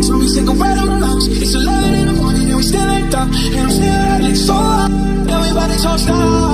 box when we cigarette the rocks. It's 11 in the morning and we still ain't done. And I'm still out, it's so uh, hot. Everybody's talks now.